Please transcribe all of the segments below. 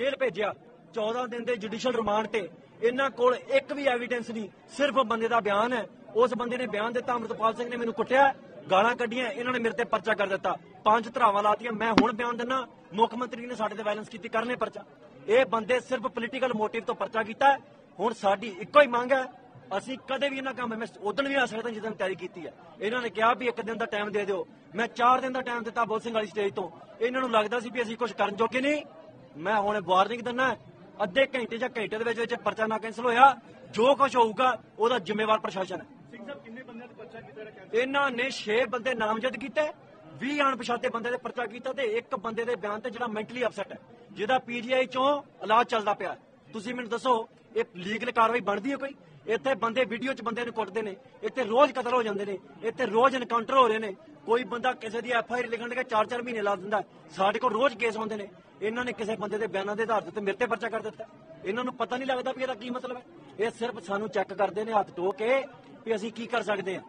ਜੇਲ੍ਹ ਭੇਜਿਆ। 14 ਦਿਨ ਦੇ ਜੁਡੀਸ਼ੀਅਲ ਰਿਮਾਂਡ ਤੇ ਇਹਨਾਂ ਕੋਲ ਇੱਕ ਵੀ ਐਵੀਡੈਂਸ ਨਹੀਂ, ਸਿਰਫ ਬੰਦੇ ਦਾ ਬਿਆਨ ਹੈ। ਉਸ ਬੰਦੇ ਨੇ ਬਿਆਨ ਦਿੱਤਾ, ਅਮਰਤਪਾਲ ਸਿੰਘ ਨੇ ਮੈਨੂੰ ਕੁੱਟਿਆ, ਗਾਲਾਂ ਕੱਢੀਆਂ, ਇਹਨਾਂ ਨੇ ਮੇਰੇ ਤੇ ਪਰਚਾ ਕਰ ਦਿੱਤਾ। ਪੰਜ ਧਰਾਵਾਂ ਲਾਤੀਆਂ, ਮੈਂ ਹੁਣ ਬਿਆਨ ਦਿੰਨਾ, ਮੁੱਖ ਮੰਤਰੀ ਨੇ ਸਾਡੇ ਤੇ ਵਾਇਲੈਂਸ ਕੀਤੀ, ਕਰਨੇ ਪਰਚਾ। ਇਹ ਬੰਦੇ ਸਿਰਫ ਪੋਲੀਟੀਕਲ ਮੋਟਿਵ ਤੋਂ ਪਰਚਾ ਕੀਤਾ ਹੁਣ ਸਾਡੀ ਇੱਕੋ ਹੀ ਮੰਗ ਹੈ, ਅਸੀਂ ਕਦੇ ਵੀ ਇਹਨਾਂ ਕੰਮ, ਮੈਂ ਉਦੋਂ ਵੀ ਆ ਸਕਦਾ ਜਦੋਂ ਤਿਆਰੀ ਕੀਤੀ ਹੈ। ਇਹਨਾਂ ਨੇ ਕਿਹਾ ਵੀ ਇੱਕ ਦਿਨ ਦਾ ਟਾਈਮ ਦੇ ਦਿਓ। ਮੈਂ 4 ਦਿਨ ਦਾ ਟਾਈਮ ਦਿੱਤਾ ਬੋਲ ਸਿੰਘ ਵਾਲੀ ਸਟੇਜ ਤੋਂ। ਇਹਨਾਂ ਨੂੰ ਲੱਗਦਾ ਸੀ ਵੀ ਅਸੀਂ ਕੁਝ ਕਰਨ ਜੋਗੇ ਨਹੀਂ। ਮੈਂ ਹੁਣ ਵਾਰਨਿੰਗ ਦਿੰਦਾ ਅੱਧੇ ਘੰਟੇ ਜਾਂ ਘੰਟੇ ਦੇ ਵਿੱਚ ਵਿੱਚ ਪਰਚਾ ਨਾ ਕੈਂਸਲ ਹੋਇਆ। ਜੋ ਕੁਝ ਹੋਊਗਾ ਉਹਦਾ ਜ਼ਿੰਮੇਵਾਰ ਪ੍ਰਸ਼ਾਸਨ ਹੈ। ਸਿੰਘ ਸਾਹਿਬ ਕਿੰਨੇ ਬੰਦਿਆਂ ਤੇ ਪਰਚਾ ਕੀਤਾ ਜਿਹੜਾ ਕੈਂਸਰ ਇਹਨਾਂ ਨੇ 6 ਬੰਦੇ ਨਾਮਜ਼ਦ ਕੀਤੇ 20 ਅਣਪਛਾਤੇ ਬੰਦੇ ਦੇ ਪਰਚਾ ਕੀਤਾ ਤੇ ਇੱਕ ਬੰਦੇ ਦੇ ਬਿਆਨ ਤੇ ਜਿਹੜਾ ਮੈਂਟਲੀ ਅਪਸੈਟ ਹੈ ਜਿਹਦਾ ਪੀਜੀਆਈ ਚੋਂ ਇਲਾਜ ਚੱਲਦਾ ਪਿਆ ਤੁਸੀਂ ਮੈਨੂੰ ਦੱਸੋ ਇਹ ਲੀਗਲ ਕਾਰਵਾਈ ਬਣਦੀ ਹੈ ਕੋਈ? ਇੱਥੇ ਬੰਦੇ ਵੀਡੀਓ 'ਚ ਬੰਦੇ ਨੂੰ ਕੁੱਟਦੇ ਨੇ ਇੱਥੇ ਰੋਜ਼ ਕਤਲ ਹੋ ਜਾਂਦੇ ਨੇ ਇੱਥੇ ਰੋਜ਼ ਐਨਕਾਊਂਟਰ ਹੋ ਰਹੇ ਨੇ। ਕੋਈ ਬੰਦਾ ਕਿਸੇ ਦੀ ਐਫ ਆਈ ਆਰ ਲਿਖਣ ਦੇ 4-4 ਮਹੀਨੇ ਲਾ ਦਿੰਦਾ ਸਾਡੇ ਕੋਲ ਰੋਜ਼ ਕੇਸ ਆਉਂਦੇ ਨੇ। ਇਹਨਾਂ ਨੇ ਕਿਸੇ ਬੰਦੇ ਦੇ ਬਿਆਨਾਂ ਦੇ ਆਧਾਰ ਤੇ ਮੇਰੇ ਤੇ ਪਰਚਾ ਕਰ ਦਿੱਤਾ ਇਹਨਾਂ ਨੂੰ ਪਤਾ ਨਹੀਂ ਲੱਗਦਾ ਵੀ ਇਹਦਾ ਕੀ ਮਤਲਬ ਹੈ ਇਹ ਸਿਰਫ ਸਾਨੂੰ ਚੈੱਕ ਕਰਦੇ ਨੇ ਹੱਥ ਧੋ ਕੇ ਵੀ ਅਸੀਂ ਕੀ ਕਰ ਸਕਦੇ ਹਾਂ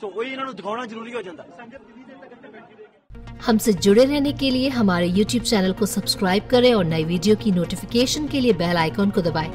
ਸੋ ਉਹੀ ਇਹਨਾਂ ਨੂੰ ਦਿਖਾਉਣਾ ਜ਼ਰੂਰੀ ਹੋ ਜਾਂਦਾ ਸੰਜੇ ਦਿੱਲੀ ਦੇ ਤੱਕ ਇੱਥੇ ਬੈਠੀ ਰਹੇਗੀ हमसे जुड़े रहने के लिए हमारे YouTube चैनल को सब्सक्राइब करें और नई वीडियो की नोटिफिकेशन के लिए बेल आइकॉन को दबाएं